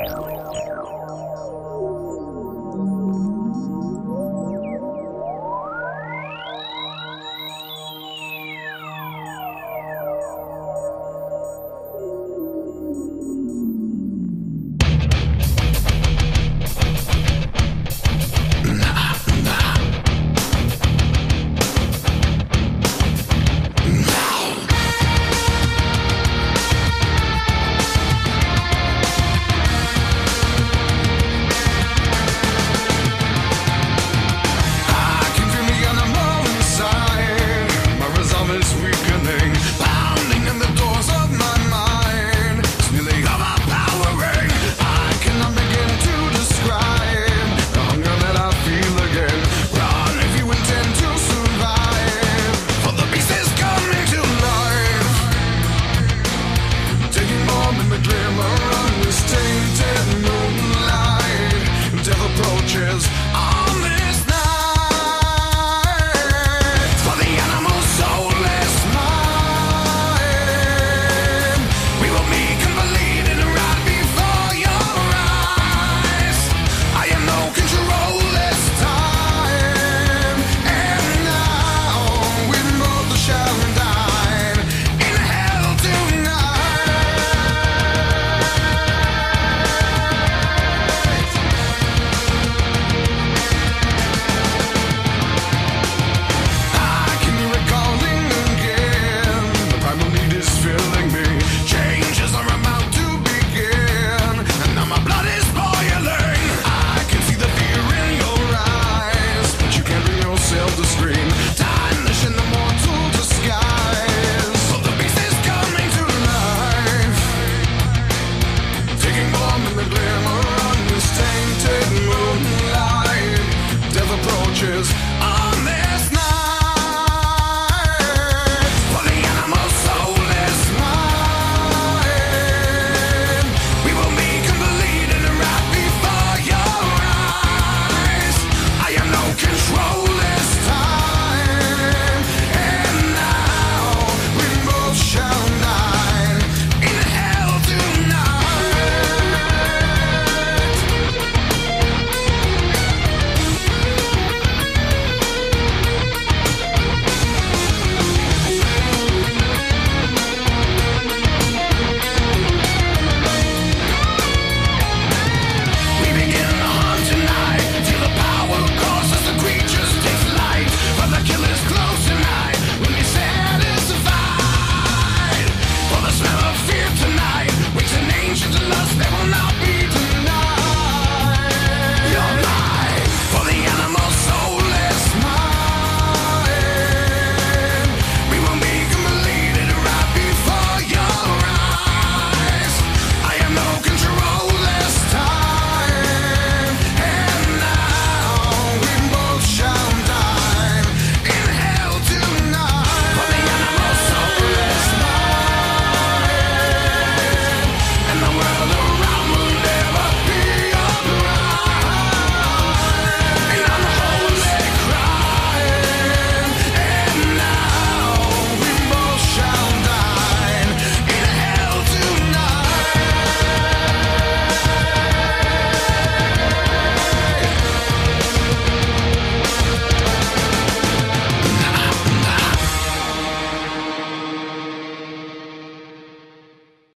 Yeah.